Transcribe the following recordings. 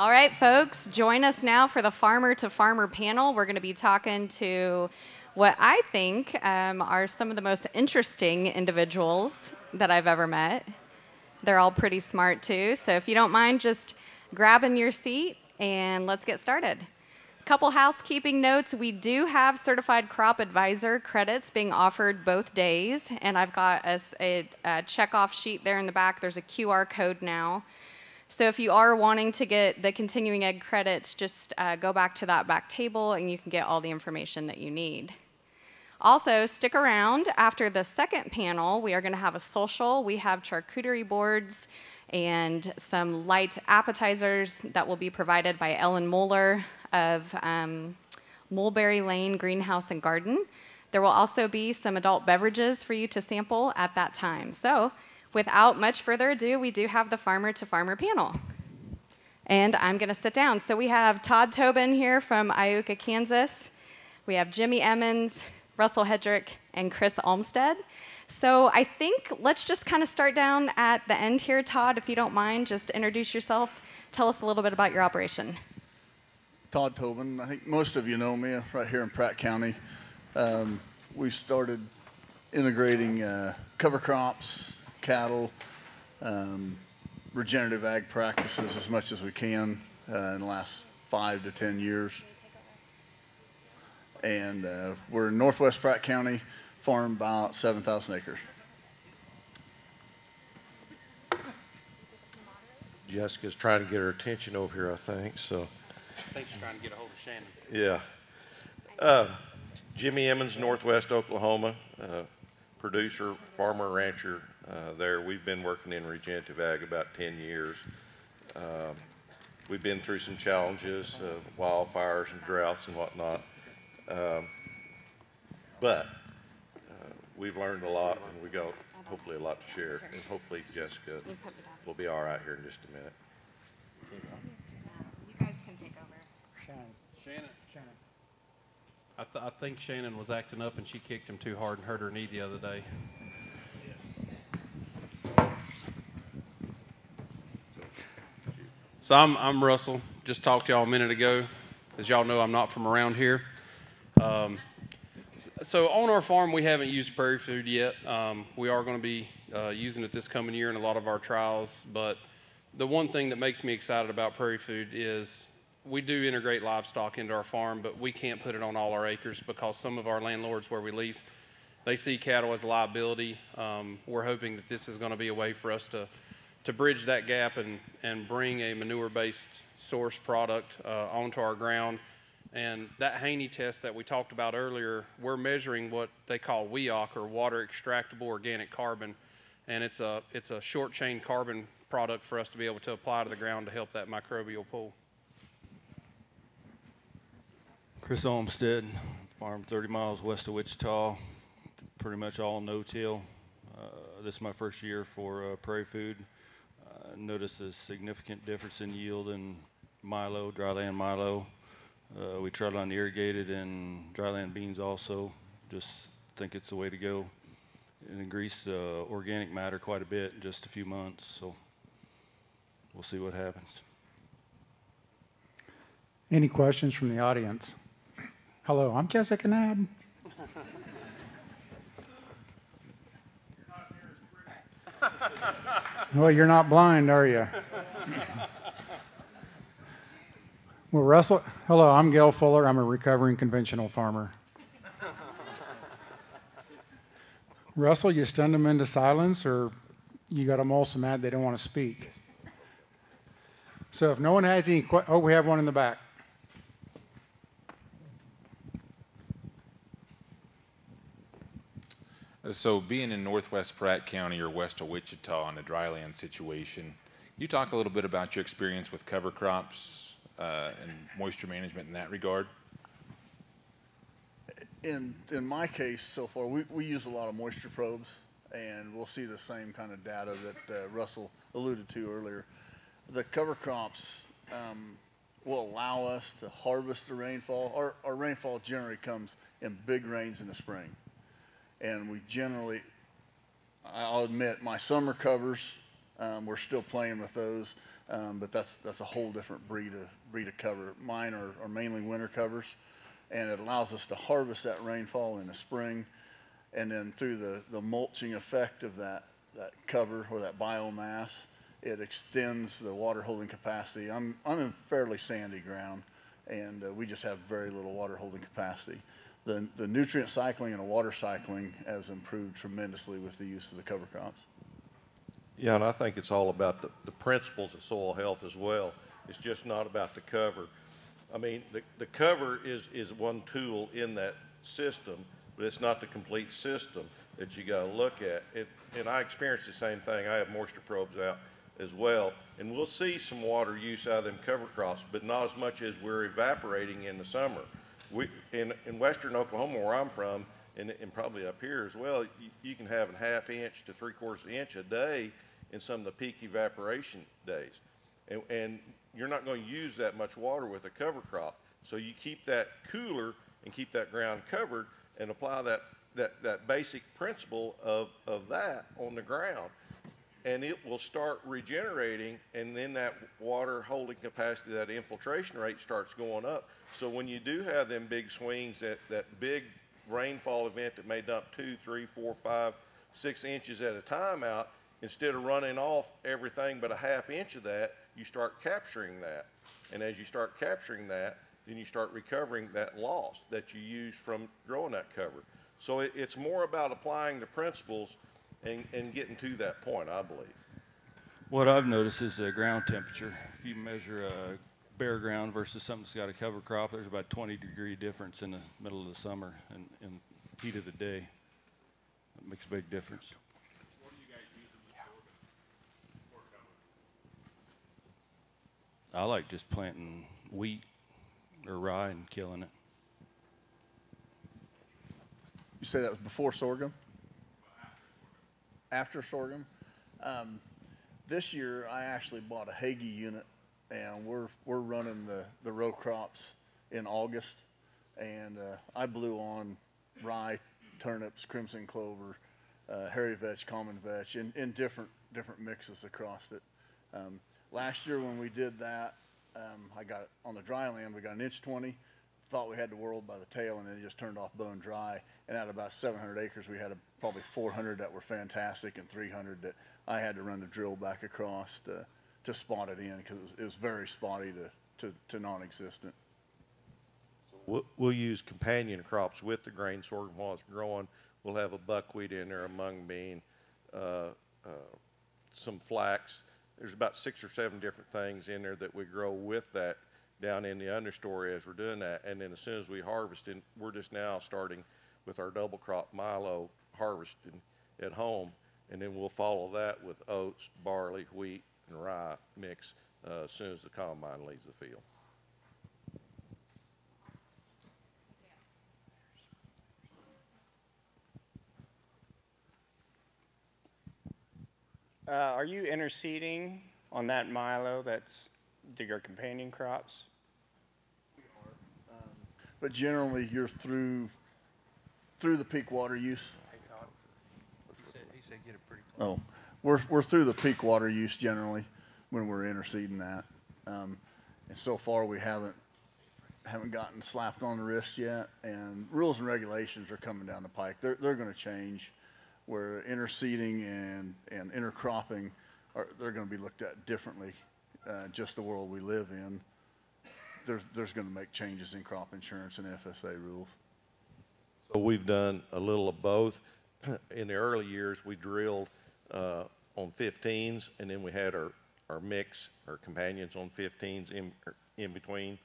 All right, folks, join us now for the Farmer to Farmer panel. We're going to be talking to what I think um, are some of the most interesting individuals that I've ever met. They're all pretty smart too. So if you don't mind just grabbing your seat and let's get started. Couple housekeeping notes. We do have certified crop advisor credits being offered both days, and I've got a, a, a sheet there in the back. There's a QR code now. So if you are wanting to get the continuing ed credits, just uh, go back to that back table and you can get all the information that you need. Also, stick around after the second panel. We are going to have a social. We have charcuterie boards and some light appetizers that will be provided by Ellen Moeller of um, Mulberry Lane Greenhouse and Garden. There will also be some adult beverages for you to sample at that time. So, without much further ado, we do have the farmer to farmer panel. And I'm going to sit down. So, we have Todd Tobin here from Iuka, Kansas. We have Jimmy Emmons, Russell Hedrick, and Chris Olmstead. So I think let's just kind of start down at the end here, Todd, if you don't mind. Just introduce yourself. Tell us a little bit about your operation. Todd Tobin. I think most of you know me right here in Pratt County. Um, we've started integrating uh, cover crops, cattle, um, regenerative ag practices as much as we can uh, in the last five to ten years. And uh, we're in Northwest Pratt County, farm about 7,000 acres. Jessica's trying to get her attention over here, I think. So, I think she's trying to get a hold of Shannon. yeah. Uh, Jimmy Emmons, Northwest Oklahoma, uh, producer, farmer, rancher uh, there. We've been working in regenerative ag about 10 years. Um, we've been through some challenges, uh, wildfires and droughts and whatnot. Um, but uh, we've learned a lot and we got hopefully a lot to share. And hopefully Jessica will be all right here in just a minute. You guys can take over. Shannon. I, th- I think Shannon was acting up and she kicked him too hard and hurt her knee the other day. So I'm, I'm Russell. Just talked to y'all a minute ago. As y'all know, I'm not from around here. Um, so on our farm, we haven't used prairie food yet. Um, we are going to be uh, using it this coming year in a lot of our trials. But the one thing that makes me excited about prairie food is we do integrate livestock into our farm, but we can't put it on all our acres because some of our landlords where we lease, they see cattle as a liability. Um, we're hoping that this is going to be a way for us to to bridge that gap and, and bring a manure-based source product uh, onto our ground. And that Haney test that we talked about earlier, we're measuring what they call WEOC or water extractable organic carbon. And it's a, it's a short chain carbon product for us to be able to apply to the ground to help that microbial pool. Chris Olmstead, farm 30 miles west of Wichita, pretty much all no-till. Uh, this is my first year for uh, prairie food. Uh, noticed a significant difference in yield in milo, dryland milo. Uh, we tried on irrigated and dryland beans also. Just think it's the way to go. It increased uh, organic matter quite a bit in just a few months, so we'll see what happens. Any questions from the audience? Hello, I'm Jessica Nadd. well, you're not blind, are you? well, Russell, hello, I'm Gail Fuller. I'm a recovering conventional farmer. Russell, you stunned them into silence, or you got them all so mad they don't want to speak? So if no one has any, que- oh, we have one in the back. So, being in northwest Pratt County or west of Wichita in a dryland situation, you talk a little bit about your experience with cover crops uh, and moisture management in that regard? In, in my case so far, we, we use a lot of moisture probes, and we'll see the same kind of data that uh, Russell alluded to earlier. The cover crops um, will allow us to harvest the rainfall. Our, our rainfall generally comes in big rains in the spring. And we generally, I'll admit, my summer covers, um, we're still playing with those. Um, but that's, that's a whole different breed of, breed of cover. Mine are, are mainly winter covers, and it allows us to harvest that rainfall in the spring. And then through the, the mulching effect of that, that cover or that biomass, it extends the water holding capacity. I'm, I'm in fairly sandy ground, and uh, we just have very little water holding capacity. The, the nutrient cycling and the water cycling has improved tremendously with the use of the cover crops. Yeah, and I think it's all about the, the principles of soil health as well. It's just not about the cover. I mean, the, the cover is, is one tool in that system, but it's not the complete system that you gotta look at. It, and I experienced the same thing. I have moisture probes out as well. And we'll see some water use out of them cover crops, but not as much as we're evaporating in the summer. We, in, in western Oklahoma where I'm from, and, and probably up here as well, you, you can have a half inch to three quarters of an inch a day in some of the peak evaporation days. And, and you're not going to use that much water with a cover crop. So you keep that cooler and keep that ground covered and apply that, that, that basic principle of, of that on the ground. And it will start regenerating and then that water holding capacity, that infiltration rate starts going up. So when you do have them big swings, that, that big rainfall event that may dump two, three, four, five, six inches at a time out, instead of running off everything but a half inch of that, you start capturing that. And as you start capturing that, then you start recovering that loss that you used from growing that cover. So it, it's more about applying the principles and, and getting to that point, I believe. What I've noticed is the ground temperature. If you measure a bare ground versus something that's got a cover crop, there's about 20 degree difference in the middle of the summer and, and heat of the day. That makes a big difference. What do you guys use in the sorghum? I like just planting wheat or rye and killing it. You say that was before sorghum? After sorghum? Um, this year, I actually bought a Hagie unit, and we're, we're running the, the row crops in August. And uh, I blew on rye, turnips, crimson clover, uh, hairy vetch, common vetch, in, in different, different mixes across it. Um, last year when we did that, um, I got on the dry land, we got an inch 20, thought we had the world by the tail, and then it just turned off bone dry. And out of about 700 acres, we had a, probably 400 that were fantastic and 300 that I had to run the drill back across to, to spot it in because it it was very spotty to, to, to non-existent. We'll, we'll use companion crops with the grain sorghum while it's growing. We'll have a buckwheat in there, a mung bean, uh, uh, some flax. There's about six or seven different things in there that we grow with that down in the understory as we're doing that. And then as soon as we harvest it, we're just now starting with our double crop milo harvesting at home. And then we'll follow that with oats, barley, wheat, and rye mix uh, as soon as the combine leaves the field. Uh, are you interseeding on that Milo that's to your companion crops? But generally, you're through, through the peak water use. He said, he said get it pretty close. Oh, we're, we're through the peak water use generally when we're interseeding that. Um, and so far, we haven't, haven't gotten slapped on the wrist yet. And rules and regulations are coming down the pike. They're, they're gonna change where interseeding and, and intercropping are, they're gonna be looked at differently. Uh, just the world we live in. There's, there's gonna make changes in crop insurance and FSA rules. So we've done a little of both. In the early years, we drilled uh, on 15s, and then we had our, our mix, our companions on 15s in, in between.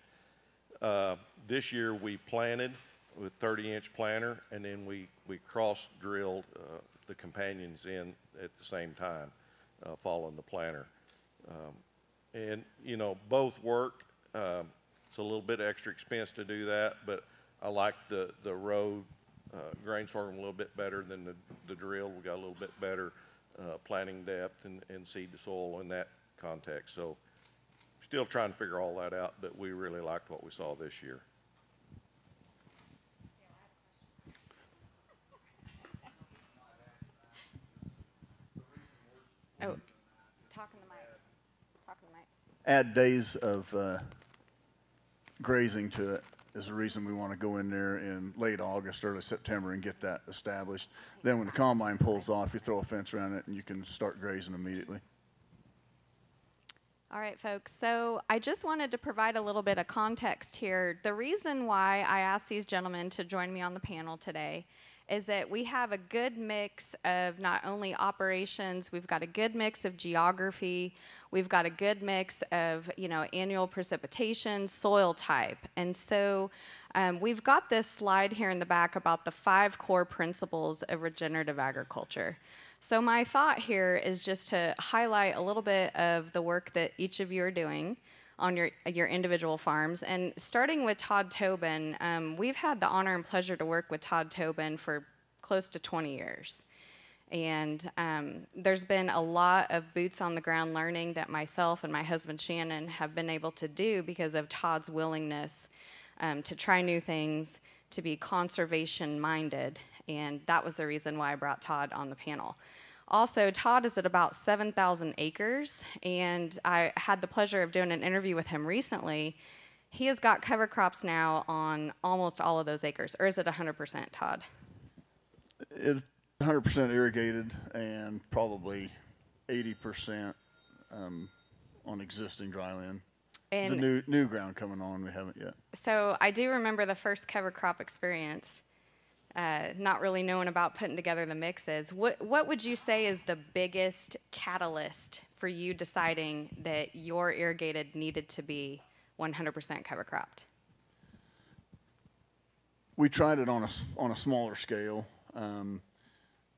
Uh, This year, we planted with 30-inch planter, and then we, we cross-drilled uh, the companions in at the same time, uh, following the planter. Um, And, you know, both work. Um, It's a little bit extra expense to do that, but I like the, the road uh, grain sorghum a little bit better than the, the drill. We got a little bit better uh, planting depth and, and seed to soil in that context. So still trying to figure all that out, but we really liked what we saw this year. Oh, talking to the. Talking to the add days of uh, grazing to it is the reason we want to go in there in late August, early September and get that established. Then when the combine pulls off, you throw a fence around it and you can start grazing immediately. All right, folks. So I just wanted to provide a little bit of context here. The reason why I asked these gentlemen to join me on the panel today is that we have a good mix of not only operations, we've got a good mix of geography, we've got a good mix of you know annual precipitation, soil type, and so um, we've got this slide here in the back about the five core principles of regenerative agriculture. So my thought here is just to highlight a little bit of the work that each of you are doing on your, your individual farms. And starting with Todd Tobin, um, we've had the honor and pleasure to work with Todd Tobin for close to 20 years. And um, there's been a lot of boots on the ground learning that myself and my husband Shannon have been able to do because of Todd's willingness um, to try new things, to be conservation minded. And that was the reason why I brought Todd on the panel. Also, Todd is at about 7,000 acres, and I had the pleasure of doing an interview with him recently. He has got cover crops now on almost all of those acres, or is it 100%, Todd? It's 100% irrigated and probably 80% um, on existing dryland. And the new new ground coming on, we haven't yet. so I do remember the first cover crop experience uh, not really knowing about putting together the mixes. What, what would you say is the biggest catalyst for you deciding that your irrigated needed to be 100% cover cropped? We tried it on a, on a smaller scale. Um,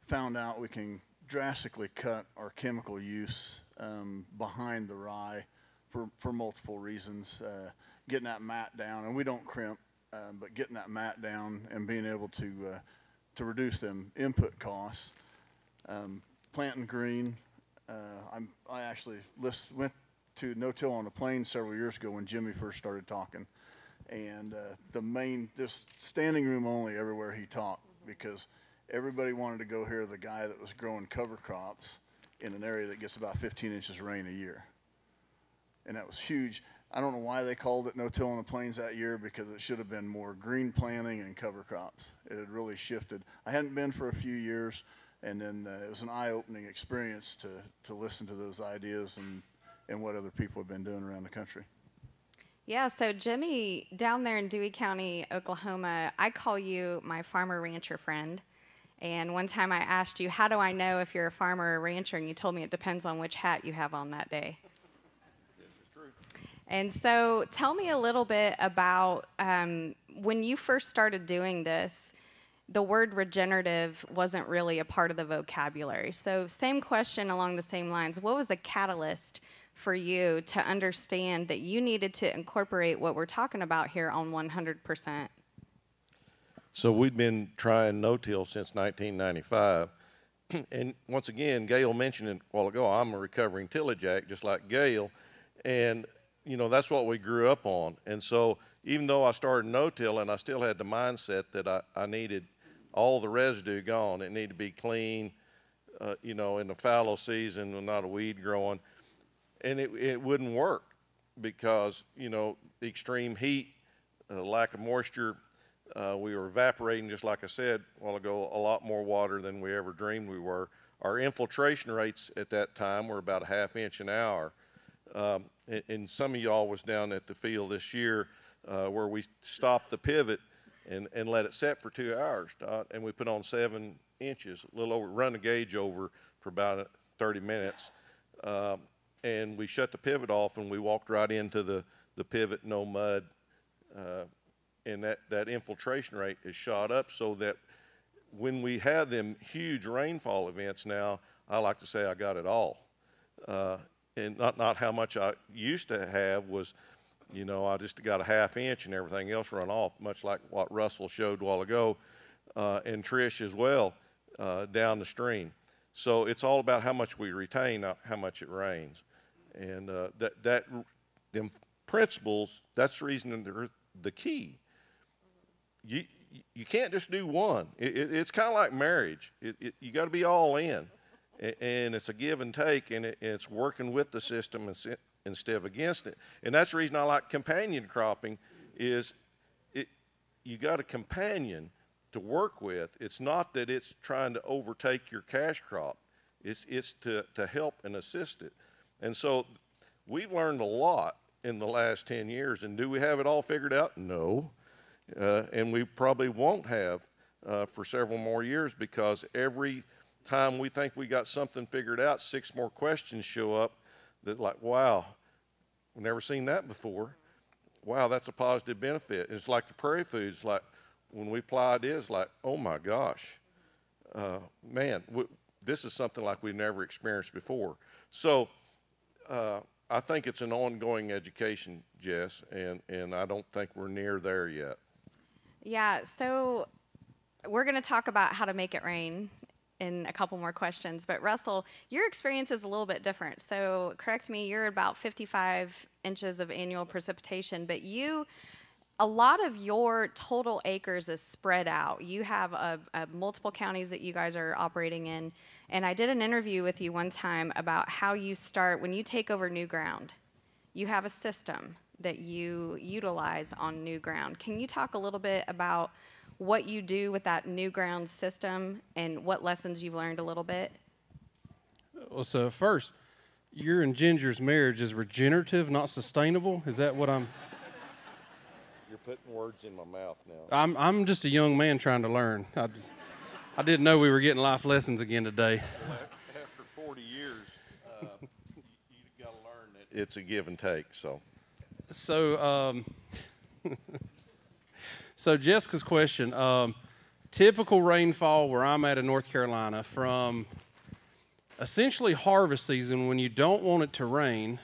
found out we can drastically cut our chemical use um, behind the rye for, for multiple reasons. Uh, getting that mat down, and we don't crimp, um, but getting that mat down and being able to uh, to reduce them input costs. Um, planting green. Uh, I'm, I actually list, went to no-till on the plains several years ago when Jimmy first started talking. And uh, the main, just standing room only everywhere he talked because everybody wanted to go hear the guy that was growing cover crops in an area that gets about 15 inches of rain a year. And that was huge. I don't know why they called it no-till on the plains that year because it should have been more green planting and cover crops. It had really shifted. I hadn't been for a few years, and then uh, it was an eye-opening experience to, to listen to those ideas and, and what other people have been doing around the country. Yeah, so Jimmy, down there in Dewey County, Oklahoma, I call you my farmer rancher friend. And one time I asked you, How do I know if you're a farmer or a rancher? And you told me it depends on which hat you have on that day. And so tell me a little bit about um, when you first started doing this, the word regenerative wasn't really a part of the vocabulary. So, same question along the same lines. What was a catalyst for you to understand that you needed to incorporate what we're talking about here on 100%? So we've been trying no-till since 1995. and once again, Gail mentioned it a while ago, I'm a recovering tillage act, just like Gail. And, you know, that's what we grew up on. And so even though I started no-till and I still had the mindset that I, I needed all the residue gone, it needed to be clean, uh, you know, in the fallow season not a weed growing. And it, it wouldn't work because, you know, extreme heat, uh, lack of moisture, uh, we were evaporating, just like I said a while ago, a lot more water than we ever dreamed we were. Our infiltration rates at that time were about a half inch an hour. Um, and, some of y'all was down at the field this year uh, where we stopped the pivot and, and let it set for two hours, Dot, and we put on seven inches, a little over, run the gauge over for about uh, 30 minutes. Um, and we shut the pivot off and we walked right into the, the pivot, no mud. Uh, and that, that infiltration rate is shot up so that when we have them huge rainfall events now, I like to say I got it all. Uh, and not, not how much I used to have was, you know, I just got a half inch and everything else run off, much like what Russell showed a while ago, uh, and Trish as well, uh, down the stream. So it's all about how much we retain, not how much it rains. And uh, that, that, them principles, that's the reason they're the key you you can't just do one. It, it, it's kind of like marriage. It, you got to be all in, and, it's a give and take, and, it's working with the system instead of against it. And that's the reason I like companion cropping is it, you got a companion to work with. It's not that it's trying to overtake your cash crop. It's, it's to, to help and assist it. And so we've learned a lot in the last 10 years. And do we have it all figured out? No. Uh, and we probably won't have uh, for several more years because every time we think we got something figured out, six more questions show up that, like, wow, we've never seen that before. Wow, that's a positive benefit. It's like the prairie foods, like when we apply ideas, like, oh my gosh, uh, man, this is something like we've never experienced before. So uh, I think it's an ongoing education, Jess, and, and I don't think we're near there yet. Yeah, so we're going to talk about how to make it rain in a couple more questions. But Russell, your experience is a little bit different. So correct me, you're about 55 inches of annual precipitation, but you, a lot of your total acres is spread out. You have a, a multiple counties that you guys are operating in. And I did an interview with you one time about how you start when you take over new ground. You have a system that you utilize on new ground. Can you talk a little bit about what you do with that new ground system and what lessons you've learned a little bit? Well, so first, your and Ginger's marriage is regenerative, not sustainable. Is that what I'm? You're putting words in my mouth now. I'm I'm just a young man trying to learn. I, just, I didn't know we were getting life lessons again today. Well, after 40 years, uh, you, you got to learn that it's a give and take. So. So. Um, So Jessica's question: um, typical rainfall where I'm at in North Carolina from essentially harvest season when you don't want it to rain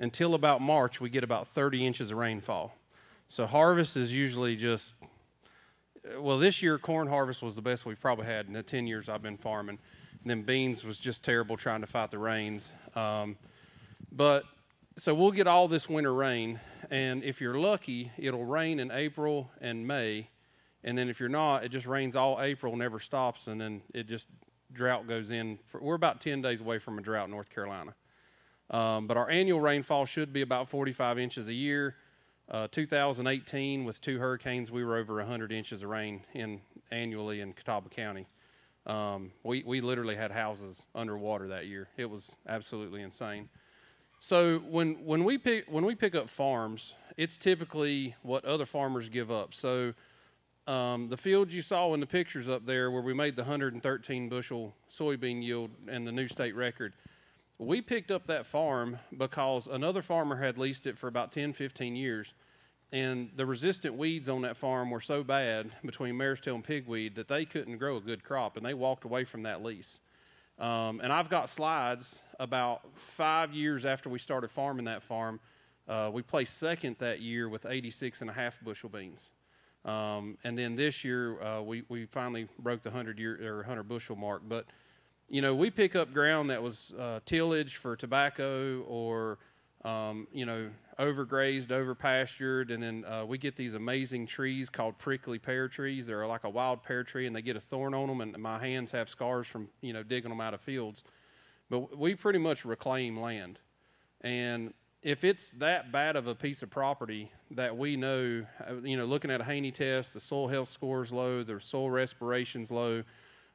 until about March, we get about 30 inches of rainfall. So harvest is usually just well, this year corn harvest was the best we've probably had in the 10 years I've been farming. And then beans was just terrible trying to fight the rains. Um, but so we'll get all this winter rain, and if you're lucky, it'll rain in April and May, and then if you're not, it just rains all April, never stops, and then it just drought goes in. We're about 10 days away from a drought in North Carolina. Um, but our annual rainfall should be about 45 inches a year. Uh, 2018, with two hurricanes, we were over 100 inches of rain in annually in Catawba County. Um, we, we literally had houses underwater that year. It was absolutely insane. So when when we pick when we pick up farms, it's typically what other farmers give up. So um, the field you saw in the pictures up there, where we made the 113 bushel soybean yield and the new state record, we picked up that farm because another farmer had leased it for about 10, 15 years, and the resistant weeds on that farm were so bad between mare's tail and pigweed that they couldn't grow a good crop, and they walked away from that lease. Um, and I've got slides about five years after we started farming that farm. Uh, we placed second that year with 86 and a half bushel beans. Um, and then this year, uh, we, we finally broke the 100 year or 100 bushel mark. But, you know, we pick up ground that was uh, tillage for tobacco or um, you know, overgrazed, overpastured, and then uh, we get these amazing trees called prickly pear trees. They're like a wild pear tree, and they get a thorn on them, and my hands have scars from you know digging them out of fields. But we pretty much reclaim land, and if it's that bad of a piece of property that we know, uh, you know, looking at a Haney test, the soil health score is low, the soil respiration's low,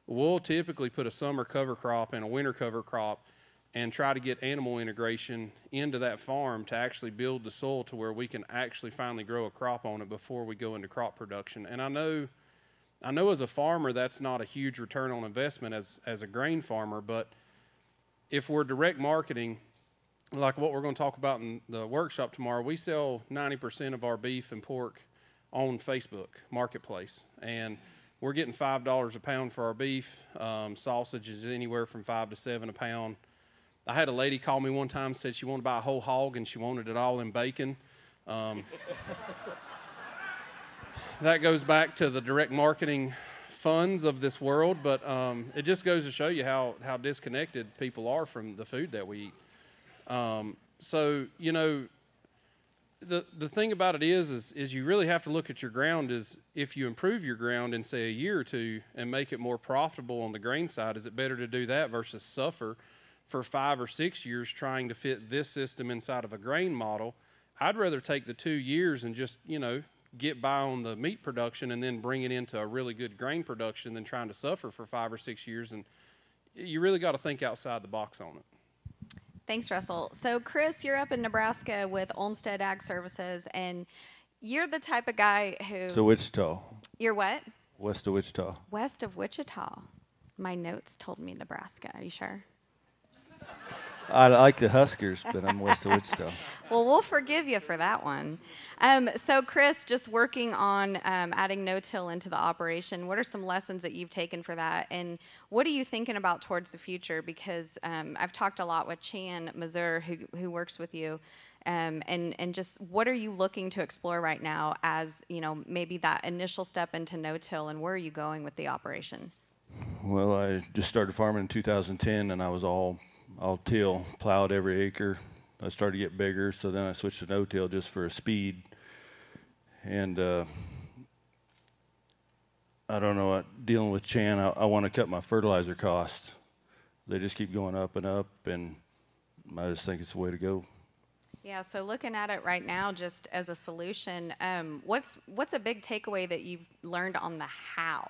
we'll typically put a summer cover crop and a winter cover crop and try to get animal integration into that farm to actually build the soil to where we can actually finally grow a crop on it before we go into crop production. And I know I know as a farmer that's not a huge return on investment as as a grain farmer, but if we're direct marketing like what we're going to talk about in the workshop tomorrow, we sell 90% of our beef and pork on Facebook Marketplace. And we're getting $5 a pound for our beef. Um, sausage is anywhere from 5 to 7 a pound. I had a lady call me one time said she wanted to buy a whole hog and she wanted it all in bacon. Um, that goes back to the direct marketing funds of this world, but um, it just goes to show you how, how disconnected people are from the food that we eat. Um, so, you know, the, the thing about it is, is, is you really have to look at your ground is if you improve your ground in, say, a year or two and make it more profitable on the grain side, is it better to do that versus suffer for five or six years trying to fit this system inside of a grain model. I'd rather take the two years and just, you know, get by on the meat production and then bring it into a really good grain production than trying to suffer for five or six years. And you really got to think outside the box on it. Thanks, Russell. So, Chris, you're up in Nebraska with Olmsted Ag Services, and you're the type of guy who. So Wichita, You're what? west of Wichita. West of Wichita. My notes told me Nebraska. Are you sure? I like the Huskers, but I'm west of Wichita. Well, we'll forgive you for that one. Um, so, Chris, just working on um, adding no-till into the operation. What are some lessons that you've taken for that, and what are you thinking about towards the future? Because um, I've talked a lot with Chan Mazur, who who works with you, um, and and just what are you looking to explore right now as you know maybe that initial step into no-till, and where are you going with the operation? Well, I just started farming in 2010, and I was all all till, plowed every acre. I started to get bigger, so then I switched to no-till just for a speed. And uh, I don't know dealing with Chan. I, I want to cut my fertilizer costs. They just keep going up and up, and I just think it's the way to go. Yeah, so looking at it right now, just as a solution, um, what's what's a big takeaway that you've learned on the how?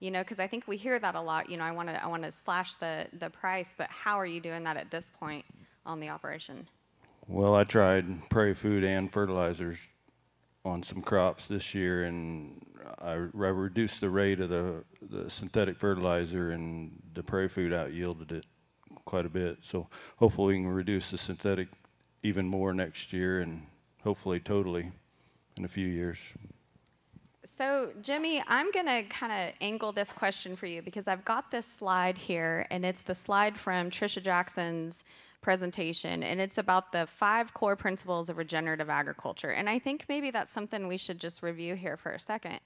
You know, because I think we hear that a lot. You know, I want to I want to slash the the price, but how are you doing that at this point on the operation? Well, I tried prairie food and fertilizers on some crops this year, and I, I reduced the rate of the, the synthetic fertilizer, and the prairie food out yielded it quite a bit. So hopefully, we can reduce the synthetic even more next year, and hopefully, totally in a few years. So, Jimmy, I'm going to kind of angle this question for you because I've got this slide here, and it's the slide from Trisha Jackson's presentation, and it's about the five core principles of regenerative agriculture. And I think maybe that's something we should just review here for a second.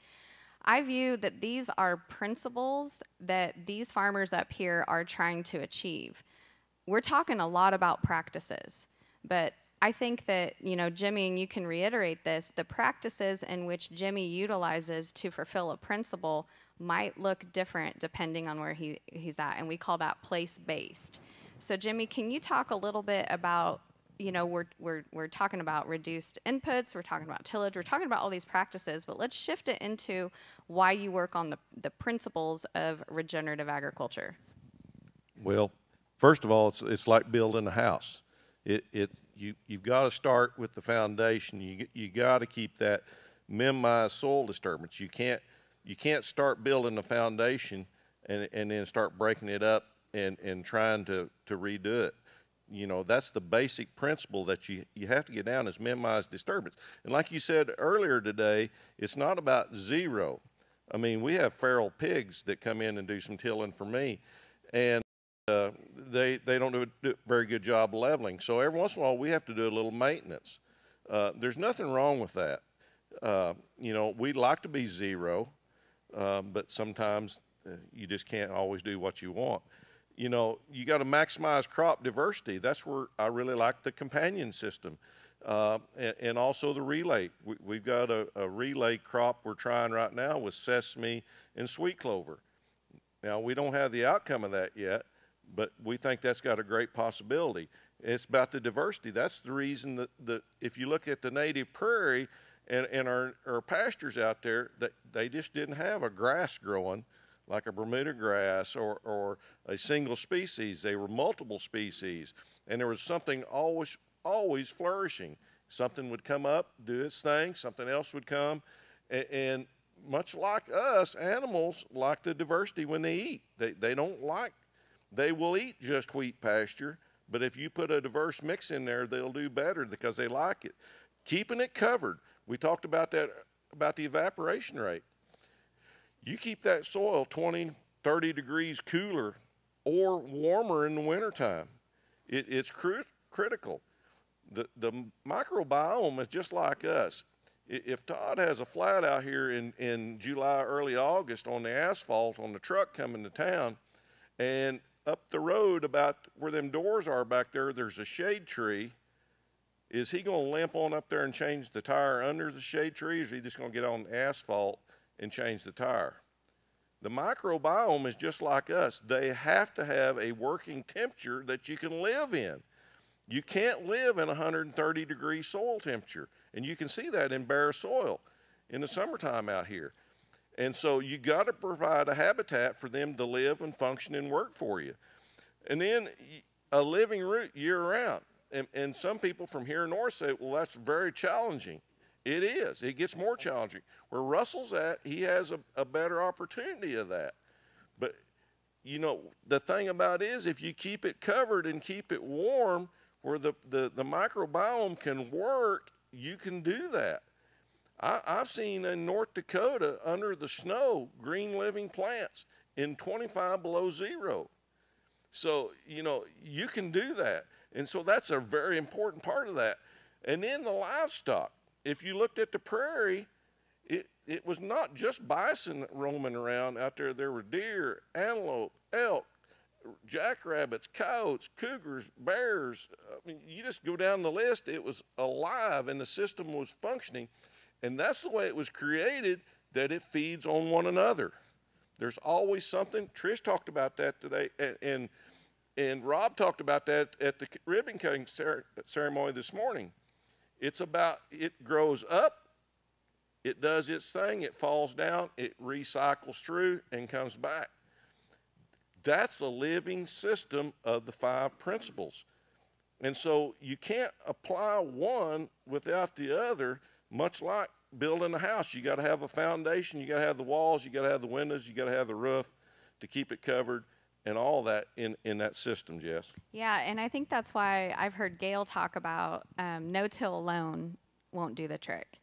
I view that these are principles that these farmers up here are trying to achieve. We're talking a lot about practices, but I think that, you know, Jimmy, and you can reiterate this, the practices in which Jimmy utilizes to fulfill a principle might look different depending on where he, he's at, and we call that place-based. So Jimmy, can you talk a little bit about, you know, we're, we're, we're talking about reduced inputs, we're talking about tillage, we're talking about all these practices, but let's shift it into why you work on the, the principles of regenerative agriculture. Well, first of all, it's, it's like building a house. It, it, you, you've got to start with the foundation. You, you got to keep that minimize soil disturbance. You can't, you can't start building the foundation and, and then start breaking it up and, and trying to, to redo it. You know, that's the basic principle that you, you have to get down is minimize disturbance. And like you said earlier today, it's not about zero. I mean, we have feral pigs that come in and do some tilling for me. And uh, they they don't do a very good job leveling. So every once in a while we have to do a little maintenance. Uh, there's nothing wrong with that. Uh, you know, we'd like to be zero, uh, but sometimes uh, you just can't always do what you want. You know, you got to maximize crop diversity. That's where I really like the companion system. Uh, and, and, also the relay. We, have got a, a relay crop we're trying right now with sesame and sweet clover. Now, we don't have the outcome of that yet, but we think that's got a great possibility. It's about the diversity. That's the reason that, that if you look at the native prairie and, and our, our pastures out there, that they just didn't have a grass growing like a Bermuda grass or, or a single species. They were multiple species. And there was something always, always flourishing. Something would come up, do its thing, something else would come. And, and much like us, animals like the diversity when they eat. They, they don't like they will eat just wheat pasture, but if you put a diverse mix in there, they'll do better because they like it. Keeping it covered. We talked about that about the evaporation rate. You keep that soil 20, 30 degrees cooler or warmer in the wintertime. It, it's cr- critical. The, the microbiome is just like us. If Todd has a flat out here in, in July, early August on the asphalt on the truck coming to town, and up the road about where them doors are back there, there's a shade tree. Is he going to limp on up there and change the tire under the shade tree, or is he just going to get on asphalt and change the tire? The microbiome is just like us. They have to have a working temperature that you can live in. You can't live in 130 degree soil temperature. And you can see that in bare soil in the summertime out here. And so you got to provide a habitat for them to live and function and work for you. And then a living root year round. And, and some people from here north say, well, that's very challenging. It is. It gets more challenging. Where Russell's at, he has a, a better opportunity of that. But, you know, the thing about it is if you keep it covered and keep it warm where the, the, the microbiome can work, you can do that. I, I've seen in North Dakota under the snow green living plants in 25 below zero. So, you know, you can do that. And so that's a very important part of that. And then the livestock. If you looked at the prairie, it, it was not just bison roaming around out there. There were deer, antelope, elk, jackrabbits, coyotes, cougars, bears. I mean, you just go down the list, it was alive and the system was functioning. And that's the way it was created that it feeds on one another. There's always something. Trish talked about that today, and, and, and Rob talked about that at the ribbon cutting ceremony this morning. It's about it grows up, it does its thing, it falls down, it recycles through, and comes back. That's a living system of the five principles. And so you can't apply one without the other, much like building a house. You got to have a foundation, you got to have the walls, you got to have the windows, you got to have the roof to keep it covered and all that in, in that system, Jess. Yeah, and I think that's why I've heard Gail talk about um, no-till alone won't do the trick.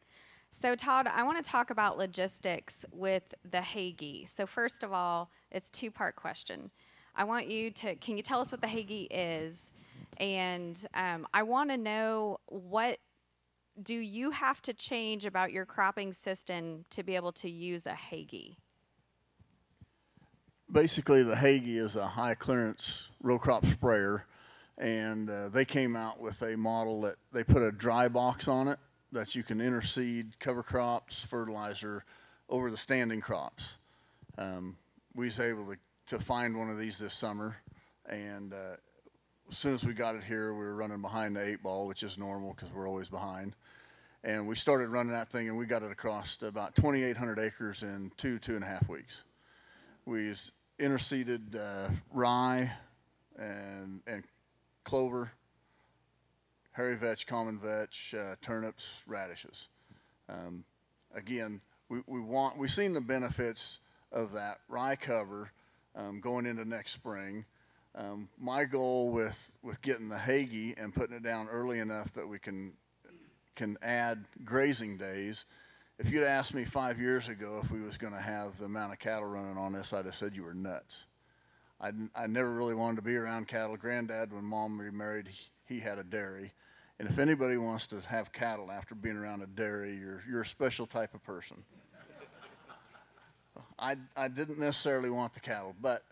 So, Todd, I want to talk about logistics with the Hagie. So, first of all, it's two-part question. I want you to, can you tell us what the Hagie is? And um, I want to know what do you have to change about your cropping system to be able to use a Hagie? Basically, the Hagie is a high clearance row crop sprayer, and uh, they came out with a model that they put a dry box on it that you can interseed cover crops, fertilizer over the standing crops. Um, we was able to, to find one of these this summer, and uh, as soon as we got it here, we were running behind the eight ball, which is normal because we're always behind. And we started running that thing, and we got it across about 2,800 acres in two, two and a half weeks. We interseeded uh, rye and, and clover hairy vetch, common vetch, uh, turnips, radishes. Um, again, we, we want, we've seen the benefits of that rye cover um, going into next spring. Um, my goal with, with getting the Hagie and putting it down early enough that we can, can add grazing days. If you'd asked me five years ago if we was going to have the amount of cattle running on this, I'd have said you were nuts. I, I never really wanted to be around cattle. Granddad, when mom remarried, he, he had a dairy. And if anybody wants to have cattle after being around a dairy, you're, you're a special type of person. I, I didn't necessarily want the cattle, but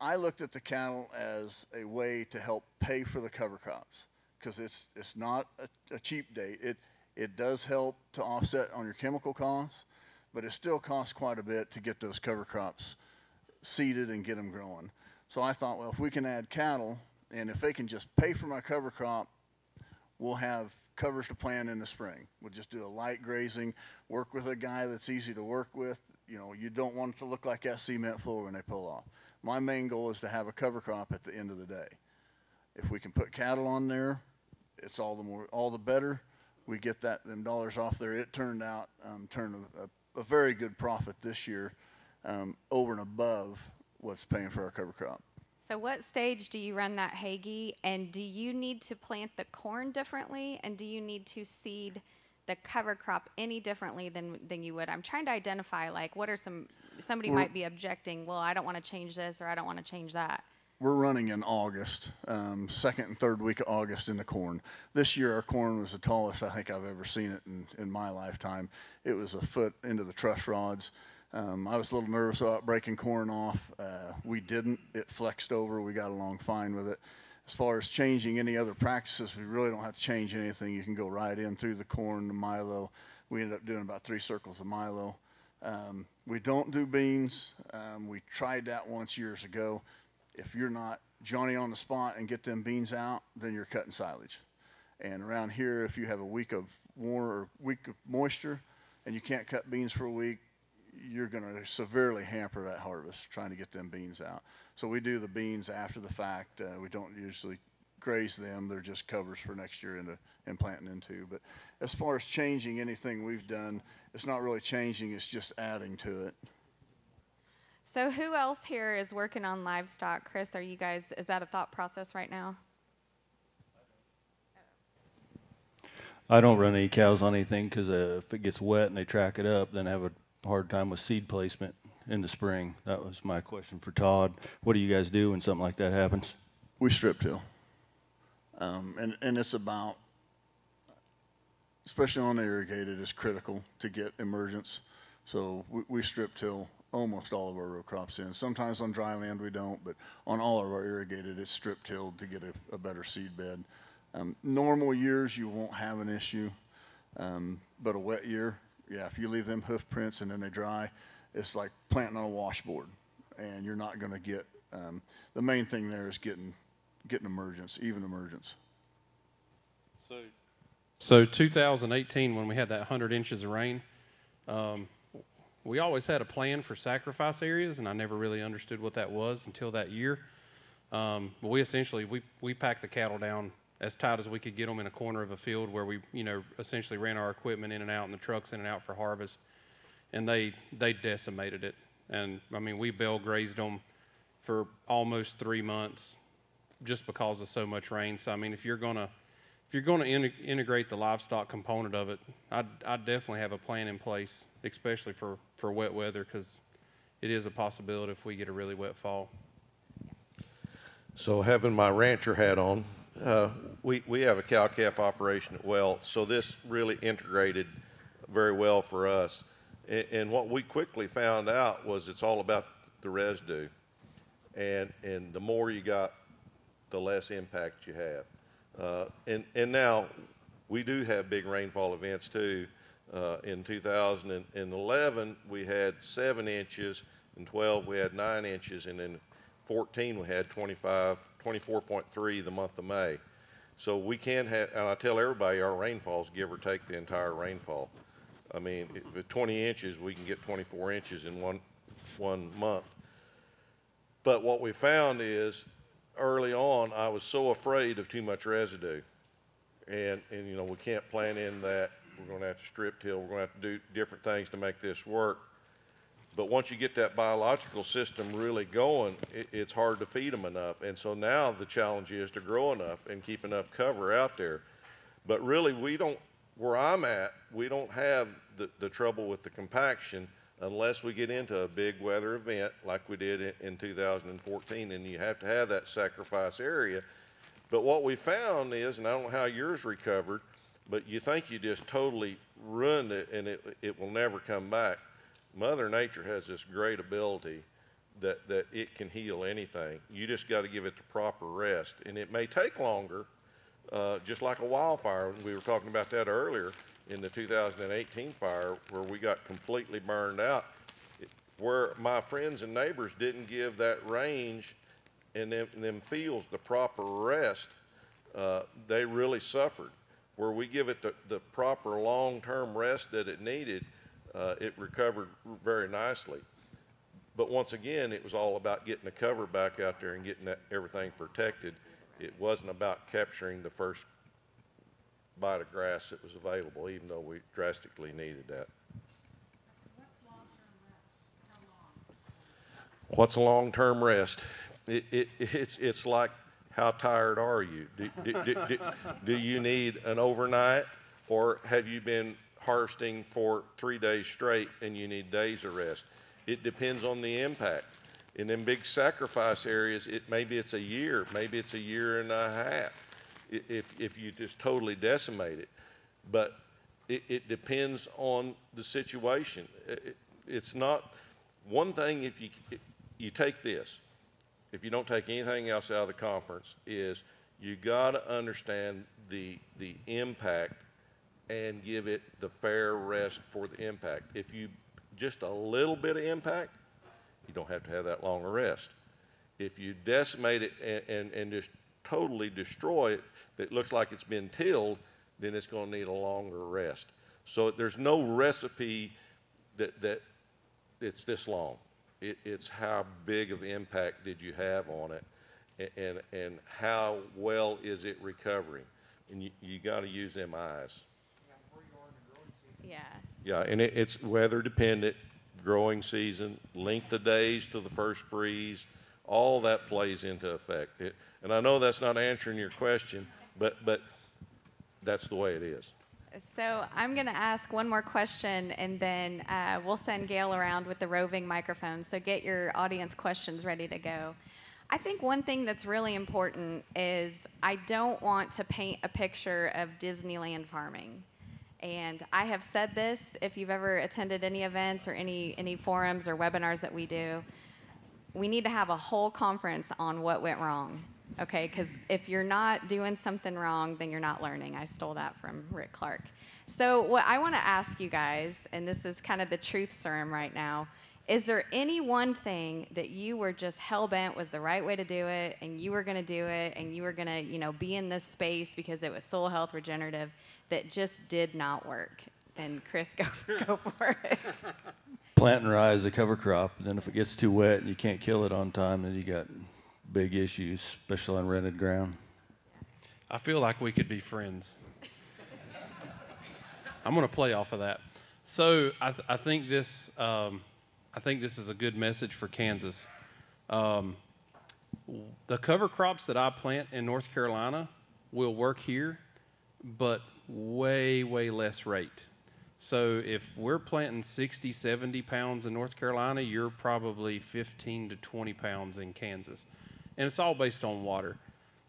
I looked at the cattle as a way to help pay for the cover crops because it's, it's not a, a cheap date. It, it does help to offset on your chemical costs, but it still costs quite a bit to get those cover crops seeded and get them growing. So I thought, well, if we can add cattle, and if they can just pay for my cover crop we'll have covers to plant in the spring. We'll just do a light grazing, work with a guy that's easy to work with. You know, you don't want it to look like that cement floor when they pull off. My main goal is to have a cover crop at the end of the day. If we can put cattle on there, it's all the more, all the better. We get that them dollars off there. It turned out, um, turned a, a, a, very good profit this year, um, over and above what's paying for our cover crop. So what stage do you run that Hagie, and do you need to plant the corn differently, and do you need to seed the cover crop any differently than, than you would? I'm trying to identify, like, what are some, somebody might be objecting, well, I don't want to change this, or I don't want to change that. We're running in August, um, second and third week of August in the corn. This year, our corn was the tallest I think I've ever seen it in, in my lifetime. It was a foot into the truss rods. Um, I was a little nervous about breaking corn off. Uh, we didn't. It flexed over. We got along fine with it. As far as changing any other practices, we really don't have to change anything. You can go right in through the corn, the milo. We ended up doing about three circles of milo. Um, we don't do beans. Um, we tried that once years ago. If you're not Johnny on the spot and get them beans out, then you're cutting silage. And around here, if you have a week of warm or week of moisture and you can't cut beans for a week, you're going to severely hamper that harvest trying to get them beans out. So we do the beans after the fact. Uh, we don't usually graze them. They're just covers for next year into and planting into. But as far as changing anything we've done, it's not really changing. It's just adding to it. So who else here is working on livestock? Chris, are you guys, is that a thought process right now? I don't run any cows on anything because uh, if it gets wet and they track it up, then I have a hard time with seed placement in the spring. That was my question for Todd. What do you guys do when something like that happens? We strip till. Um, and, and it's about, especially on irrigated, is critical to get emergence. So we, we strip till almost all of our row crops in. Sometimes on dry land we don't, but on all of our irrigated, it's strip tilled to get a, a better seed bed. Um, normal years, you won't have an issue. Um, but a wet year, yeah, if you leave them hoof prints and then they dry, it's like planting on a washboard and you're not going to get, um, the main thing there is getting, getting emergence, even emergence. So, so 2018, when we had that 100 inches of rain, um, we always had a plan for sacrifice areas, and I never really understood what that was until that year. Um, but we essentially we we packed the cattle down as tight as we could get them in a corner of a field where we you know essentially ran our equipment in and out and the trucks in and out for harvest, and they they decimated it. And I mean we bale grazed them for almost three months just because of so much rain. So I mean if you're gonna if you're going to in, integrate the livestock component of it, I'd definitely have a plan in place, especially for, for wet weather, because it is a possibility if we get a really wet fall. So having my rancher hat on, uh, we, we have a cow-calf operation at well, so this really integrated very well for us. And, and what we quickly found out was it's all about the residue. And, and the more you got, the less impact you have. Uh, and, and now we do have big rainfall events too. Uh, in 2011, we had seven inches. In 12, we had nine inches. And in 14, we had 25, 24.3 the month of May. So we can have, and I tell everybody our rainfalls give or take the entire rainfall. I mean, if it's 20 inches, we can get 24 inches in one, one month. But what we found is early on, I was so afraid of too much residue. And, and you know, we can't plan in that. We're going to have to strip till. We're going to have to do different things to make this work. But once you get that biological system really going, it, it's hard to feed them enough. And so now the challenge is to grow enough and keep enough cover out there. But really, we don't, where I'm at, we don't have the, the trouble with the compaction unless we get into a big weather event like we did in, in 2014, and you have to have that sacrifice area. But what we found is, and I don't know how yours recovered, but you think you just totally ruined it and it, it will never come back. Mother Nature has this great ability that, that it can heal anything. You just got to give it the proper rest. And it may take longer, uh, just like a wildfire. We were talking about that earlier in the 2018 fire where we got completely burned out, where my friends and neighbors didn't give that range and them, them fields the proper rest, uh, they really suffered. Where we give it the, the proper long-term rest that it needed, uh, it recovered very nicely. But once again, it was all about getting the cover back out there and getting that, everything protected. It wasn't about capturing the first bite of grass that was available, even though we drastically needed that. What's a long-term rest? It, it, it's, it's like, how tired are you? Do, do, do, do, you need an overnight, or have you been harvesting for three days straight and you need days of rest? It depends on the impact. In them big sacrifice areas, it maybe it's a year, maybe it's a year and a half if, if you just totally decimate it. But it, it depends on the situation. It, it's not one thing if you, you take this, if you don't take anything else out of the conference, is you got to understand the, the impact and give it the fair rest for the impact. If you just a little bit of impact, you don't have to have that long a rest. If you decimate it and, and, and just totally destroy it, that looks like it's been tilled, then it's going to need a longer rest. So there's no recipe that, that it's this long. It, it's how big of impact did you have on it a- and, and how well is it recovering? And you, you got to use them eyes. Yeah. Yeah, and it, it's weather dependent, growing season, length of days to the first freeze, all that plays into effect. It, and I know that's not answering your question, but, but that's the way it is. So I'm going to ask one more question, and then uh, we'll send Gail around with the roving microphone. So get your audience questions ready to go. I think one thing that's really important is I don't want to paint a picture of Disneyland farming. And I have said this if you've ever attended any events or any, any forums or webinars that we do, we need to have a whole conference on what went wrong. Okay, because if you're not doing something wrong, then you're not learning. I stole that from Rick Clark. So, what I want to ask you guys, and this is kind of the truth serum right now, is there any one thing that you were just hell bent was the right way to do it, and you were going to do it, and you were going to, you know, be in this space because it was soil health regenerative that just did not work? And Chris, go go for it. Planting rye is a cover crop, and then if it gets too wet and you can't kill it on time, then you got big issues, especially on rented ground. I feel like we could be friends. I'm going to play off of that. So I, th- I think this, um, I think this is a good message for Kansas. Um, the cover crops that I plant in North Carolina will work here, but way, way less rate. So if we're planting 60, 70 pounds in North Carolina, you're probably 15 to 20 pounds in Kansas. And it's all based on water.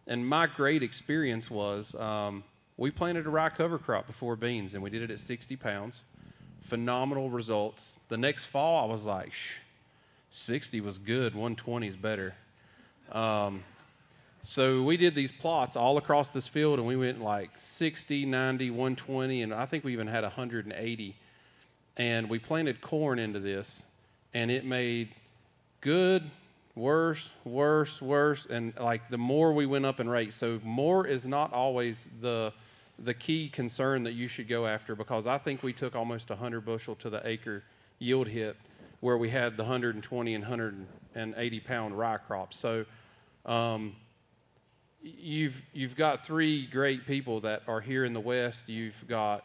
And my great experience was um, we planted a rye cover crop before beans, and we did it at 60 pounds. Phenomenal results. The next fall, I was like, Shh, 60 was good, 120 is better. Um, so we did these plots all across this field, and we went like 60, 90, 120, and I think we even had 180. And we planted corn into this, and it made good, worse, worse, worse, and like the more we went up in rate. So more is not always the the key concern that you should go after because I think we took almost 100 bushel to the acre yield hit where we had the 120 and 180 pound rye crops. So um, you've you've got three great people that are here in the West. You've got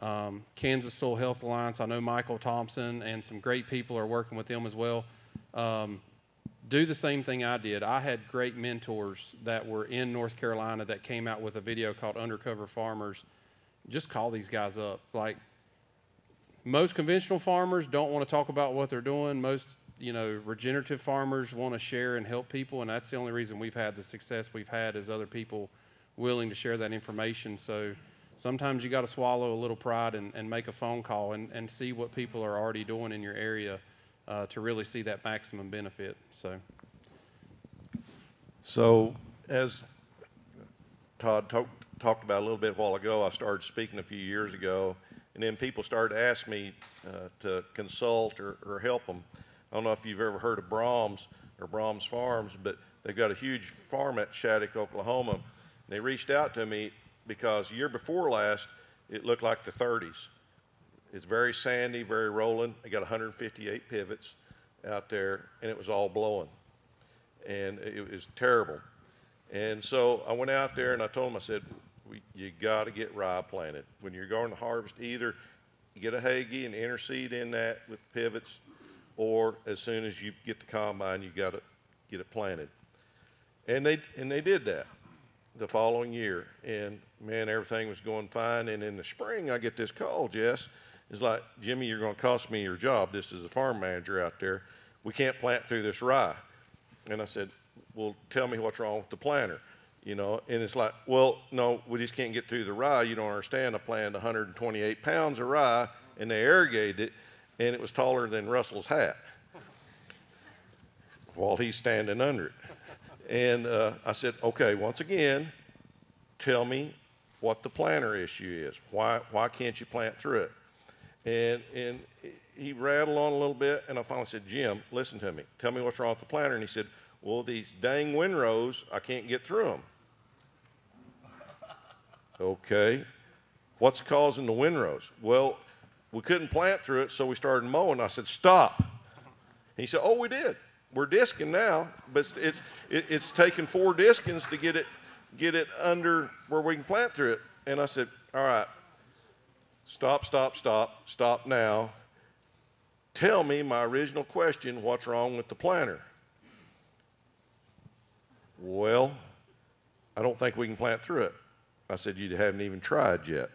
um, Kansas Soil Health Alliance. I know Michael Thompson and some great people are working with them as well. Um, do the same thing I did. I had great mentors that were in North Carolina that came out with a video called Undercover Farmers. Just call these guys up. Like most conventional farmers don't want to talk about what they're doing. Most you know regenerative farmers want to share and help people, and that's the only reason we've had the success we've had is other people willing to share that information. So sometimes you got to swallow a little pride and, and make a phone call and, and see what people are already doing in your area uh, to really see that maximum benefit. So. So, as Todd talk, talked about a little bit a while ago, I started speaking a few years ago, and then people started to ask me uh, to consult or, or help them. I don't know if you've ever heard of Braum's or Braum's Farms, but they've got a huge farm at Shattuck, Oklahoma. And they reached out to me because year before last, it looked like the 30s. It's very sandy, very rolling. I got 158 pivots out there, and it was all blowing and it was terrible. And so I went out there and I told him, I said, you got to get rye planted. When you're going to harvest, either get a Hagie and interseed in that with pivots, or as soon as you get the combine, you got to get it planted. And they and they did that the following year, and man, everything was going fine. And in the spring, I get this call, Jess. It's like, Jimmy, you're going to cost me your job. This is the farm manager out there. We can't plant through this rye. And I said, well, tell me what's wrong with the planter, you know? And it's like, well, no, we just can't get through the rye. You don't understand. I planted 128 pounds of rye, and they irrigated it, and it was taller than Russell's hat while he's standing under it. And uh, I said, okay, once again, tell me what the planter issue is. Why, why can't you plant through it? And, and he rattled on a little bit, and I finally said, Jim, listen to me. Tell me what's wrong with the planter. And he said, Well, these dang windrows, I can't get through them. Okay. What's causing the windrows? Well, we couldn't plant through it, so we started mowing. I said, Stop. He said, Oh, we did. We're disking now, but it's, it's, it, it's taken four diskings to get it, get it under where we can plant through it. And I said, All right, stop, stop, stop, stop now. Tell me my original question what's wrong with the planter? Well, I don't think we can plant through it. I said, You haven't even tried yet.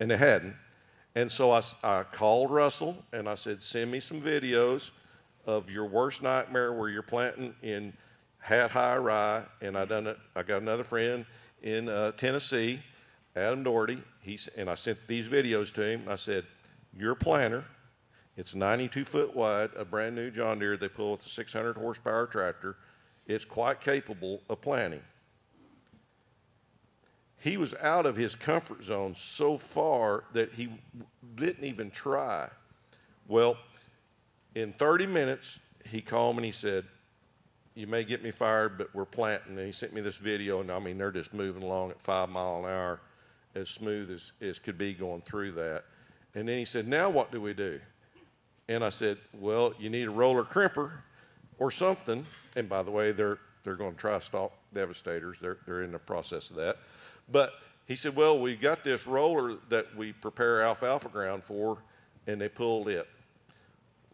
And they hadn't. And so I, I, called Russell and I said, Send me some videos of your worst nightmare where you're planting in hat high rye. And I done it. I got another friend in uh, Tennessee, Adam Doherty. He's, and I sent these videos to him. I said, Your planter, it's 92 foot wide, a brand new John Deere they pull with a 600 horsepower tractor. It's quite capable of planting he was out of his comfort zone so far that he didn't even try. Well, in 30 minutes, he called me and he said, You may get me fired, but we're planting. And he sent me this video, and I mean, they're just moving along at five mile an hour as smooth as, as could be going through that. And then he said, Now what do we do? And I said, Well, you need a roller crimper or something. And by the way, they're, they're going to try to stalk devastators. They're, they're in the process of that. But he said, Well, we've got this roller that we prepare alfalfa ground for, and they pulled it.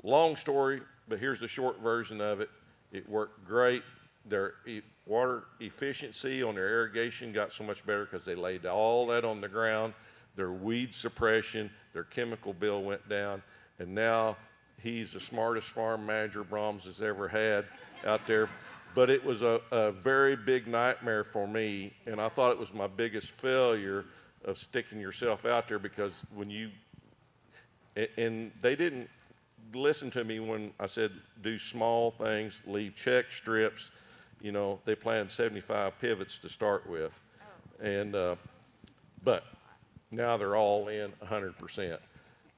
Long story, but here's the short version of it. It worked great. Their e- water efficiency on their irrigation got so much better because they laid all that on the ground. Their weed suppression, their chemical bill went down, and now he's the smartest farm manager Braum's has ever had out there. But it was a, a very big nightmare for me, and I thought it was my biggest failure of sticking yourself out there because when you and they didn't listen to me when I said do small things, leave check strips. You know, they planned 75 pivots to start with, and uh, but now they're all in 100%.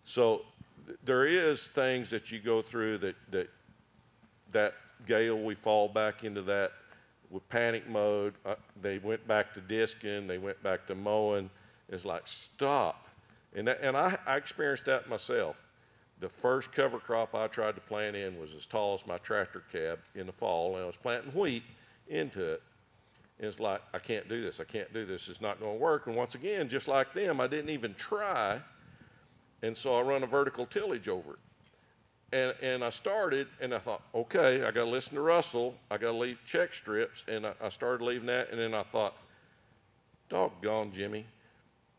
So th- there is things that you go through that that that gale we fall back into that with panic mode. Uh, they went back to disking, they went back to mowing. It's like stop, and that, and I, I experienced that myself. The first cover crop I tried to plant in was as tall as my tractor cab in the fall, and I was planting wheat into it. And it's like, I can't do this. I can't do this. It's not going to work. And once again, just like them, I didn't even try. And so I run a vertical tillage over it. And, and I started, and I thought, okay, I got to listen to Russell. I got to leave check strips. And I, I started leaving that. And then I thought, doggone, Jimmy,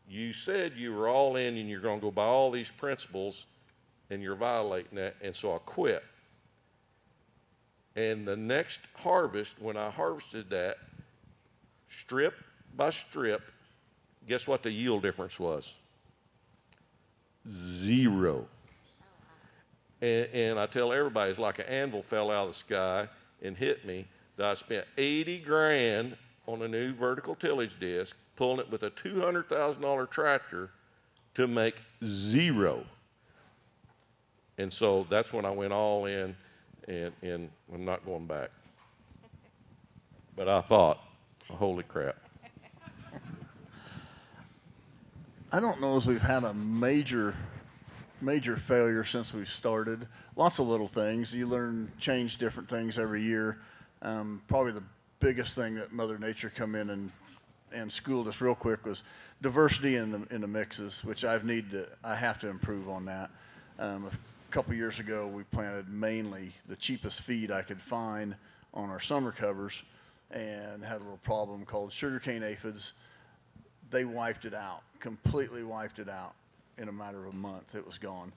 you said you were all in and you're going to go by all these principles, and you're violating that. And so I quit. And the next harvest, when I harvested that, strip by strip, guess what the yield difference was? Zero. And, and I tell everybody, it's like an anvil fell out of the sky and hit me. That I spent 80 grand on a new vertical tillage disc, pulling it with a $200,000 tractor to make zero. And so that's when I went all in, and, and I'm not going back. But I thought, holy crap. I don't know as we've had a major, major failure since we started. Lots of little things. You learn, change different things every year. Um, probably the biggest thing that Mother Nature come in and, and schooled us real quick was diversity in the, in the mixes, which I've need to, I have to improve on that. Um, a couple years ago, we planted mainly the cheapest feed I could find on our summer covers and had a little problem called sugarcane aphids they wiped it out, completely wiped it out in a matter of a month. It was gone.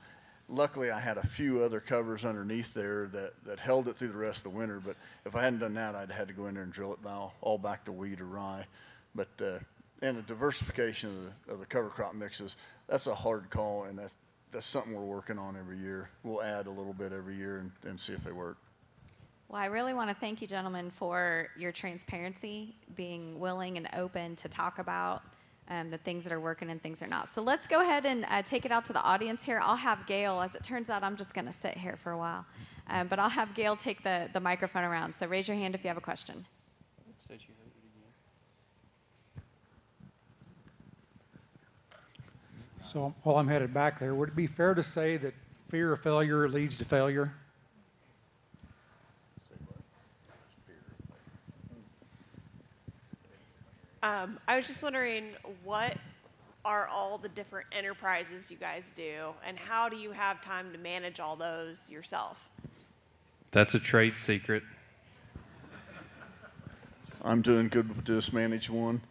Luckily, I had a few other covers underneath there that, that held it through the rest of the winter. But if I hadn't done that, I'd had to go in there and drill it all, all back to wheat or rye. But uh, and the diversification of the, of the cover crop mixes, that's a hard call, and that, that's something we're working on every year. We'll add a little bit every year and, and see if they work. Well, I really want to thank you, gentlemen, for your transparency, being willing and open to talk about um, the things that are working and things that are not. So let's go ahead and uh, take it out to the audience here. I'll have Gail, as it turns out, I'm just going to sit here for a while. Um, but I'll have Gail take the, the microphone around. So raise your hand if you have a question. So while I'm headed back there, would it be fair to say that fear of failure leads to failure? Um, I was just wondering what are all the different enterprises you guys do, and how do you have time to manage all those yourself? That's a trade secret. I'm doing good with just manage one.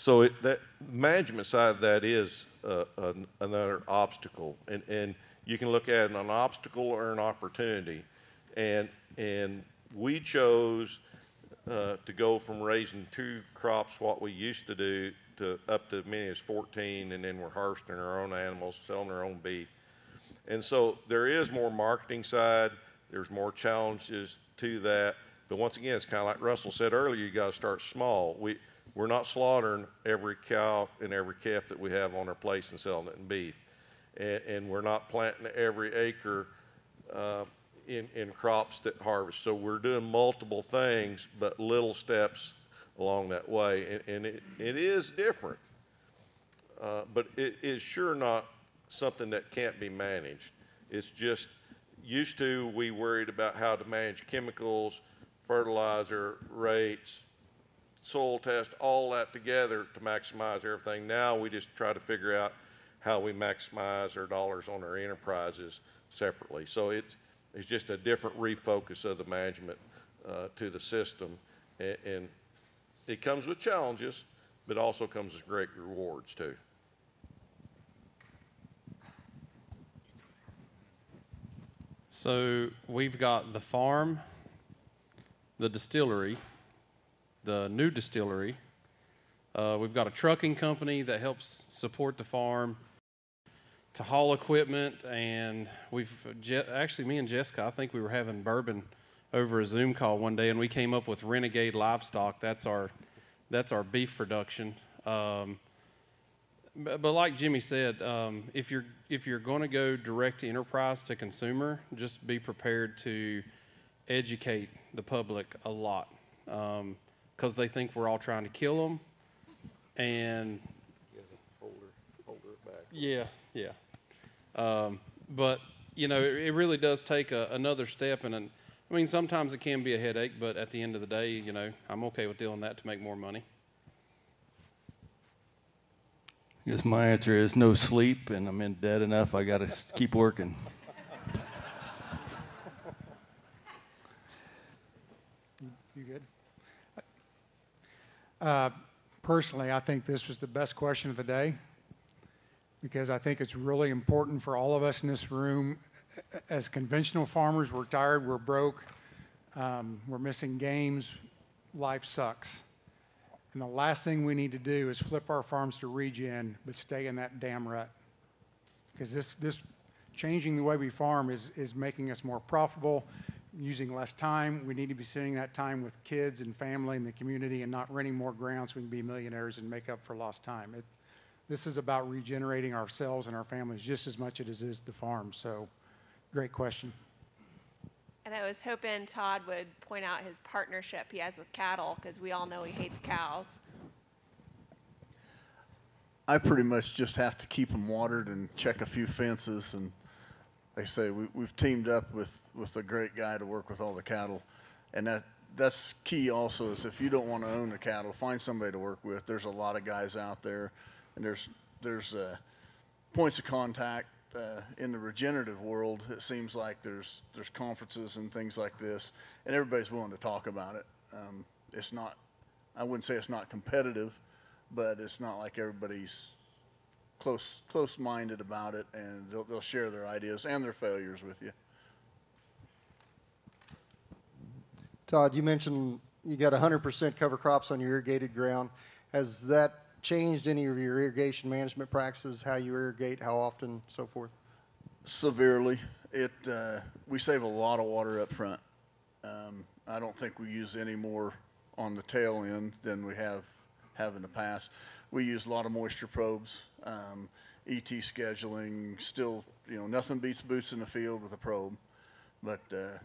So it, that management side of that is uh, an, another obstacle, and and you can look at an obstacle or an opportunity, and and we chose uh, to go from raising two crops, what we used to do, to up to as many as 14, and then we're harvesting our own animals, selling our own beef, and so there is more marketing side. There's more challenges to that, but once again, it's kind of like Russell said earlier. You got to start small. We we're not slaughtering every cow and every calf that we have on our place and selling it in beef. And, and we're not planting every acre uh, in, in crops that harvest. So we're doing multiple things, but little steps along that way. And, and it, it is different, uh, but it is sure not something that can't be managed. It's just used to we worried about how to manage chemicals, fertilizer rates, soil test, all that together to maximize everything. Now we just try to figure out how we maximize our dollars on our enterprises separately. So it's, it's just a different refocus of the management uh, to the system. And, and it comes with challenges, but also comes with great rewards too. So we've got the farm, the distillery, the new distillery. Uh, we've got a trucking company that helps support the farm to haul equipment, and we've Je- actually me and Jessica. I think we were having bourbon over a Zoom call one day, and we came up with Renegade Livestock. That's our that's our beef production. Um, but, but, like Jimmy said, um, if you're if you're going to go direct to enterprise to consumer, just be prepared to educate the public a lot. Um, because they think we're all trying to kill them. And yeah, yeah. Um, but you know, it, it, really does take a, another step, and an, I mean, sometimes it can be a headache, but at the end of the day, you know, I'm okay with doing that to make more money. I guess my answer is no sleep, and I'm in debt enough. I got to keep working. You good? Uh, personally, I think this was the best question of the day because I think it's really important for all of us in this room. As conventional farmers, we're tired, we're broke, um, we're missing games, life sucks. And the last thing we need to do is flip our farms to regen, but stay in that damn rut. Because this, this changing the way we farm is, is making us more profitable using less time. We need to be spending that time with kids and family and the community and not renting more ground so we can be millionaires and make up for lost time. It, this is about regenerating ourselves and our families just as much as it is the farm. So, great question. And I was hoping Todd would point out his partnership he has with cattle because we all know he hates cows. I pretty much just have to keep them watered and check a few fences and like I say, we, we've teamed up with, with a great guy to work with all the cattle. And that, that's key also is if you don't want to own the cattle, find somebody to work with. There's a lot of guys out there, and there's, there's uh, points of contact uh, in the regenerative world. It seems like there's, there's conferences and things like this, and everybody's willing to talk about it. Um, it's not, I wouldn't say it's not competitive, but it's not like everybody's close close minded about it, and they'll they'll share their ideas and their failures with you. Todd, you mentioned you got 100% cover crops on your irrigated ground. Has that changed any of your irrigation management practices? How you irrigate, how often, so forth? Severely. It uh, we save a lot of water up front, Um, I don't think we use any more on the tail end than we have, have in the past. We use a lot of moisture probes, um, ET scheduling, still, you know, nothing beats boots in the field with a probe. But, uh,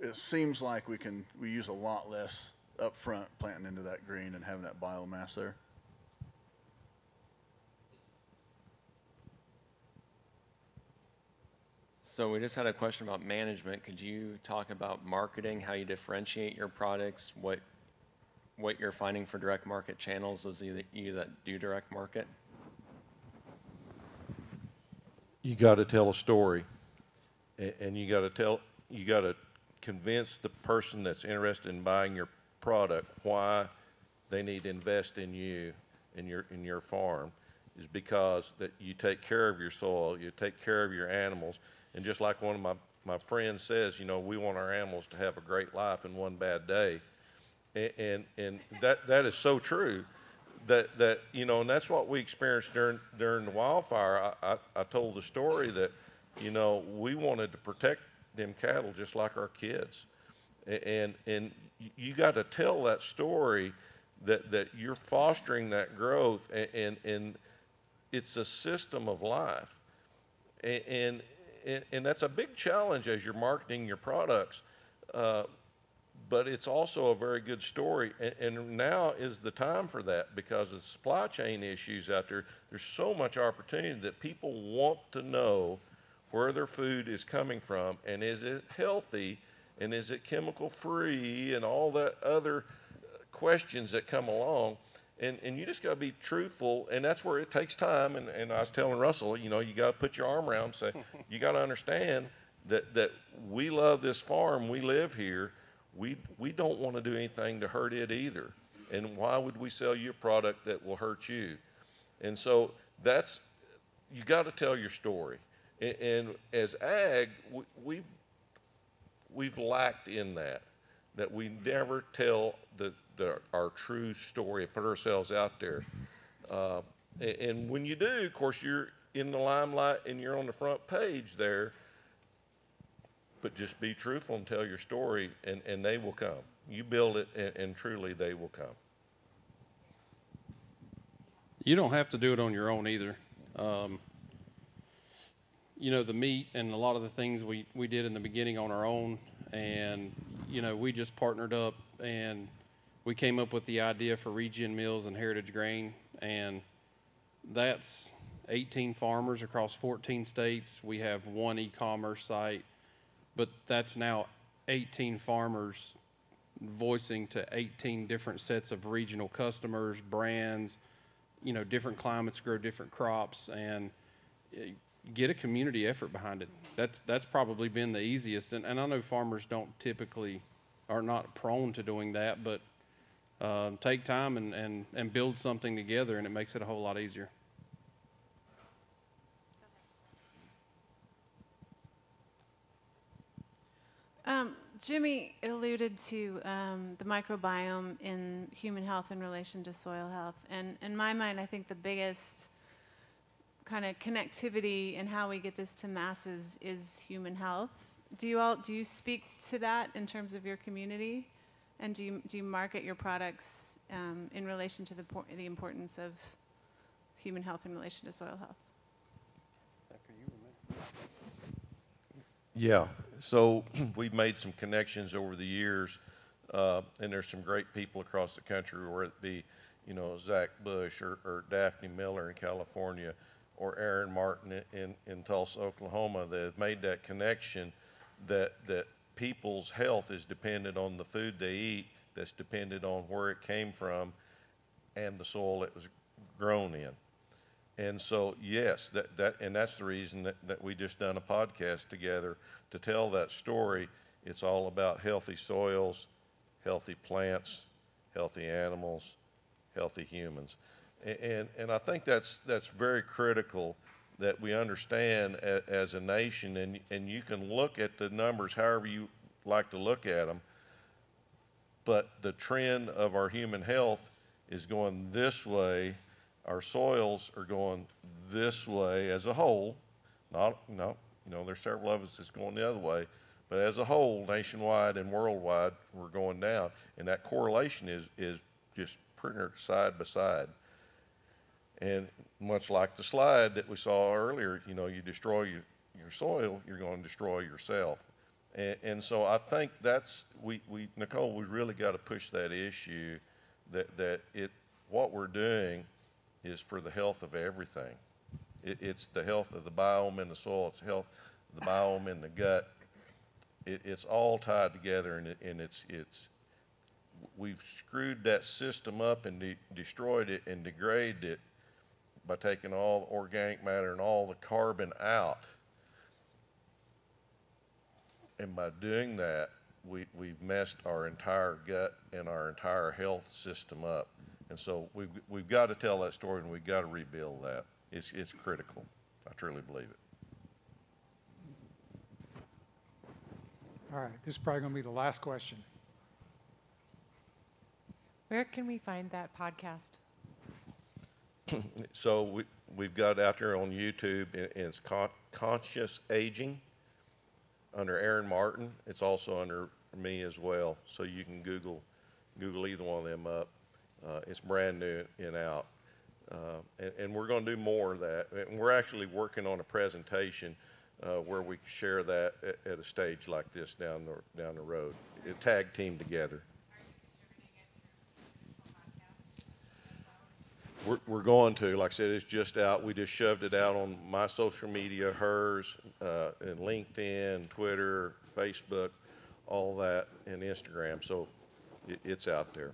it seems like we can, we use a lot less upfront planting into that green and having that biomass there. So we just had a question about management. Could you talk about marketing, how you differentiate your products, what what you're finding for direct market channels, is of you that, do direct market? you got to tell a story, and, and you got to tell, you got to convince the person that's interested in buying your product why they need to invest in you in your in your farm, is because that you take care of your soil, you take care of your animals, and just like one of my my friends says, you know, we want our animals to have a great life and one bad day, and and, and that that is so true that that you know, and that's what we experienced during during the wildfire. I, I, I told the story that you know we wanted to protect them cattle just like our kids, and and you got to tell that story that that you're fostering that growth, and and, and it's a system of life, and, and and that's a big challenge as you're marketing your products. Uh, but it's also a very good story. And, and now is the time for that because of supply chain issues out there. There's so much opportunity that people want to know where their food is coming from and is it healthy and is it chemical free and all that other uh, questions that come along. And, and you just got to be truthful, and that's where it takes time. And, and I was telling Russell, you know, you got to put your arm around and say, you got to understand that, that we love this farm, we live here, we, we don't want to do anything to hurt it either. And why would we sell you a product that will hurt you? And so that's, you got to tell your story. And, and as ag, we, we've, we've lacked in that, that we never tell the, the, our true story and put ourselves out there. Uh, and, and when you do, of course, you're in the limelight and you're on the front page there but just be truthful and tell your story and, and they will come. You build it and, and truly they will come. You don't have to do it on your own either. Um, you know, the meat and a lot of the things we, we did in the beginning on our own, and, you know, we just partnered up and we came up with the idea for Regen Mills and Heritage Grain, and that's 18 farmers across 14 states. We have one e commerce site, but that's now 18 farmers voicing to 18 different sets of regional customers, brands, you know, different climates grow different crops, and eh, get a community effort behind it. That's that's probably been the easiest, and, and I know farmers don't typically are not prone to doing that, but uh, take time and, and, and build something together, and it makes it a whole lot easier. Um, Jimmy alluded to um, the microbiome in human health in relation to soil health. And in my mind, I think the biggest kind of connectivity in how we get this to masses is human health. Do you all do you speak to that in terms of your community, and do you do you market your products um, in relation to the the importance of human health in relation to soil health? Yeah. So we've made some connections over the years, uh, and there's some great people across the country, whether it be, you know, Zach Bush or, or Daphne Miller in California, or Erin Martin in, in, in Tulsa, Oklahoma, that have made that connection that that people's health is dependent on the food they eat, that's dependent on where it came from, and the soil it was grown in. And so, yes, that, that, and that's the reason that, that we just done a podcast together to tell that story. It's all about healthy soils, healthy plants, healthy animals, healthy humans. A- And, and I think that's, that's very critical that we understand a, as a nation, and, and you can look at the numbers however you like to look at them, but the trend of our human health is going this way our soils are going this way as a whole. Not, no, you know, there's several of us that's going the other way, But as a whole, nationwide and worldwide, we're going down, and that correlation is, is just pretty much side by side. And much like the slide that we saw earlier, you know, you destroy your, your soil, you're going to destroy yourself. And, and so I think that's, we, we, Nicole, we really got to push that issue that, that it, what we're doing is for the health of everything. It, it's the health of the biome in the soil, it's health, the biome in the gut. It, it's all tied together and it, and it's, it's, we've screwed that system up and de- destroyed it and degraded it by taking all the organic matter and all the carbon out. And by doing that, we, we've messed our entire gut and our entire health system up. And so we've, we've got to tell that story and we've got to rebuild that. It's, it's critical. I truly believe it. All right, this is probably going to be the last question. Where can we find that podcast? So we, we've got it out there on YouTube, and and it's Con- Conscious Aging under Erin Martin. It's also under me as well, so you can Google, Google either one of them up. Uh, it's brand new and out. Uh, and, and we're going to do more of that. And we're actually working on a presentation uh, where we share that at, at a stage like this down the, down the road. A tag team together. We're, we're going to, like I said, it's just out. We just shoved it out on my social media, hers, uh, and LinkedIn, Twitter, Facebook, all that, and Instagram. So it, it's out there.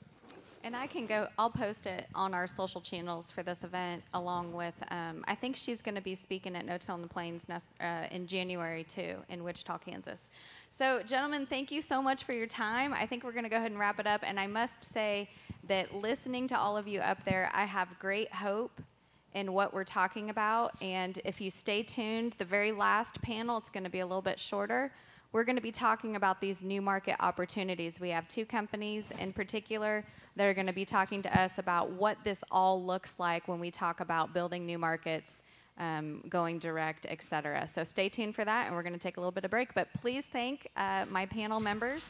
And I can go, I'll post it on our social channels for this event, along with, um, I think she's going to be speaking at No Till in the Plains uh, in January too, in Wichita, Kansas. So, gentlemen, thank you so much for your time. I think we're going to go ahead and wrap it up. And I must say that listening to all of you up there, I have great hope in what we're talking about. And if you stay tuned, the very last panel, it's going to be a little bit shorter. We're going to be talking about these new market opportunities. We have two companies in particular that are going to be talking to us about what this all looks like when we talk about building new markets, um, going direct, et cetera. So stay tuned for that, and we're going to take a little bit of break. But please thank uh, my panel members.